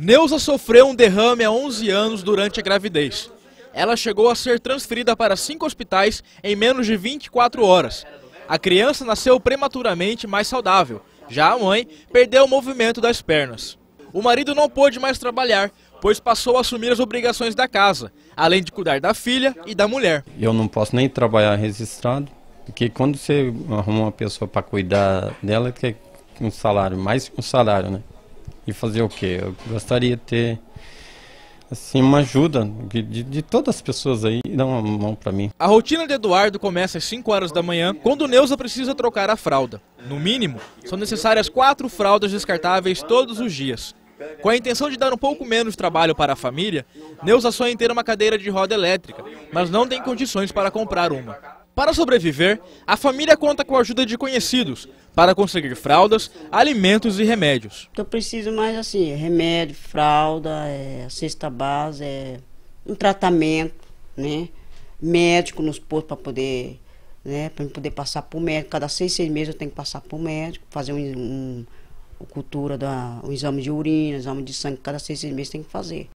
Neuza sofreu um derrame há 11 anos durante a gravidez. Ela chegou a ser transferida para cinco hospitais em menos de 24 horas. A criança nasceu prematuramente mais saudável. Já a mãe perdeu o movimento das pernas. O marido não pôde mais trabalhar, pois passou a assumir as obrigações da casa, além de cuidar da filha e da mulher. Eu não posso nem trabalhar registrado, porque quando você arruma uma pessoa para cuidar dela, quer um salário, mais que um salário, né? E fazer o quê? Eu gostaria de ter assim uma ajuda de, de, todas as pessoas aí dar uma mão para mim. A rotina de Eduardo começa às 5 horas da manhã, quando Neuza precisa trocar a fralda. No mínimo, são necessárias quatro fraldas descartáveis todos os dias. Com a intenção de dar um pouco menos trabalho para a família, Neuza sonha em ter uma cadeira de roda elétrica, mas não tem condições para comprar uma. Para sobreviver, a família conta com a ajuda de conhecidos para conseguir fraldas, alimentos e remédios. Eu preciso mais assim, remédio, fralda, é, cesta base, é, um tratamento, né? Médico nos postos para poder, né? Para poder passar por médico. Cada seis, seis meses eu tenho que passar por médico, fazer um, um cultura da, o exame de urina, exame de sangue, cada seis, seis meses tem que fazer.